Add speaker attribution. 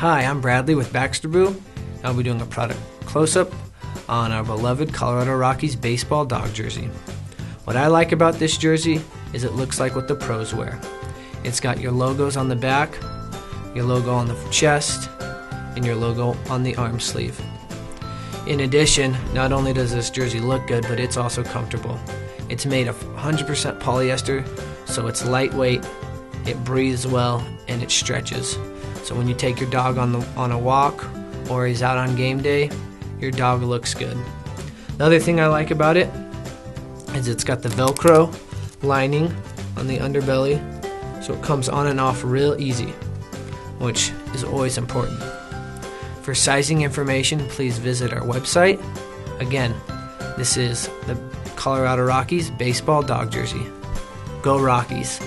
Speaker 1: Hi, I'm Bradley with BaxterBoo. I'll be doing a product close up on our beloved Colorado Rockies baseball dog jersey. What I like about this jersey is it looks like what the pros wear. It's got your logos on the back, your logo on the chest, and your logo on the arm sleeve. In addition, not only does this jersey look good, but it's also comfortable. It's made of 100% polyester, so it's lightweight, it breathes well, and it stretches. So when you take your dog on the on a walk or he's out on game day, your dog looks good. The other thing I like about it is it's got the Velcro lining on the underbelly, so it comes on and off real easy, which is always important. For sizing information, please visit our website. Again, this is the Colorado Rockies baseball dog jersey. Go Rockies!